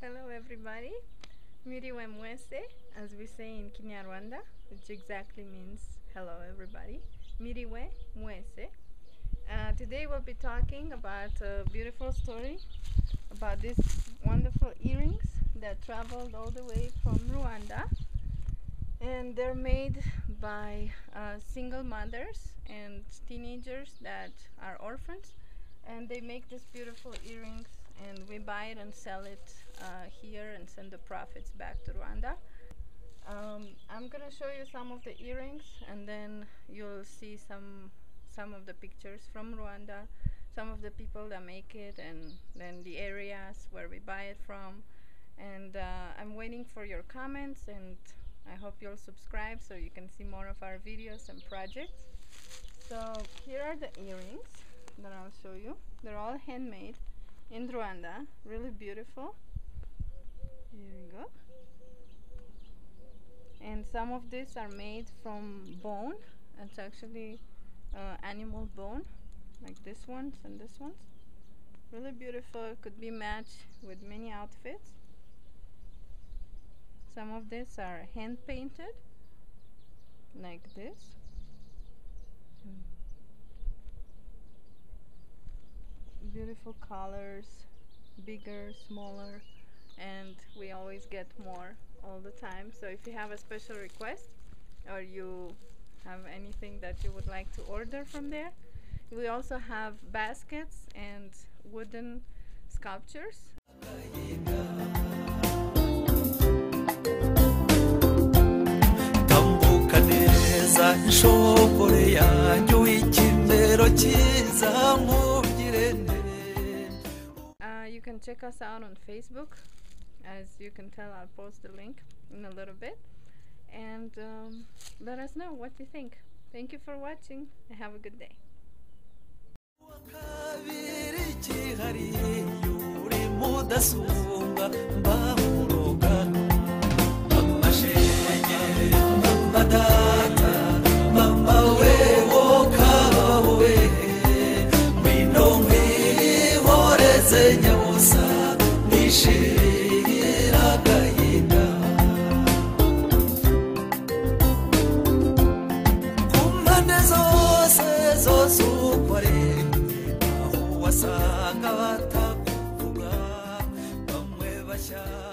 Hello everybody, Miriwe Mwese, as we say in Kinyarwanda, which exactly means hello everybody, Miriwe Mwese. Uh, today we'll be talking about a beautiful story about these wonderful earrings that traveled all the way from Rwanda and they're made by uh, single mothers and teenagers that are orphans. And they make these beautiful earrings, and we buy it and sell it uh, here and send the profits back to Rwanda. Um, I'm gonna show you some of the earrings, and then you'll see some some of the pictures from Rwanda, some of the people that make it, and then the areas where we buy it from. And uh, I'm waiting for your comments, and I hope you'll subscribe so you can see more of our videos and projects. So here are the earrings that I'll show you. They're all handmade in Rwanda, really beautiful. Here we go. And some of these are made from bone. It's actually uh, animal bone, like this ones and this ones. Really beautiful. Could be matched with many outfits. Some of these are hand painted, like this. Hmm. Beautiful colors, bigger, smaller, and we always get more all the time. So if you have a special request or you have anything that you would like to order from there, we also have baskets and wooden sculptures. Neza nshobore yanjye cyiza nkubwire Uh, you can check us out on Facebook. As you can tell, I'll post the link in a little bit. And um, let us know what you think. Thank you for watching and have a good day. Wasanga batakuvuga bamwe bashaka